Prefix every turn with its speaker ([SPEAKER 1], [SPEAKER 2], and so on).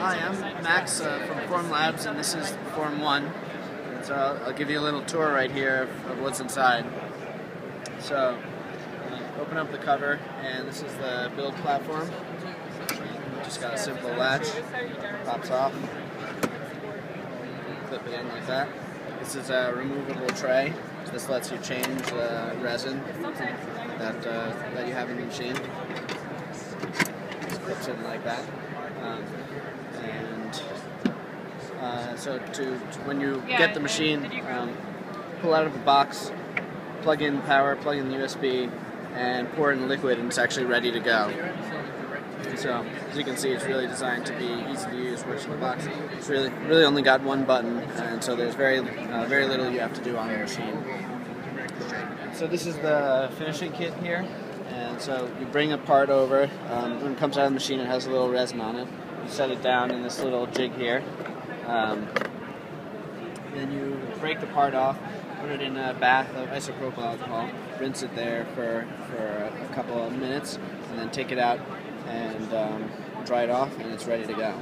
[SPEAKER 1] I'm Max uh, from Formlabs, and this is Form 1. So I'll, I'll give you a little tour right here of, of what's inside. So, uh, open up the cover, and this is the build platform. Just got a simple latch, pops off, clip it in like that. This is a removable tray. This lets you change the resin that, uh, that you have in the machine. Just clips in like that. Um, so to, to, when you get the machine, um, pull out of the box, plug in power, plug in the USB, and pour in the liquid, and it's actually ready to go. So as you can see, it's really designed to be easy to use. Works in the box. It's really really only got one button, and so there's very uh, very little you have to do on the machine. So this is the finishing kit here. And so you bring a part over. Um, when it comes out of the machine, it has a little resin on it. You set it down in this little jig here. Um, then you break the part off, put it in a bath of isopropyl alcohol, rinse it there for, for a couple of minutes, and then take it out and um, dry it off, and it's ready to go.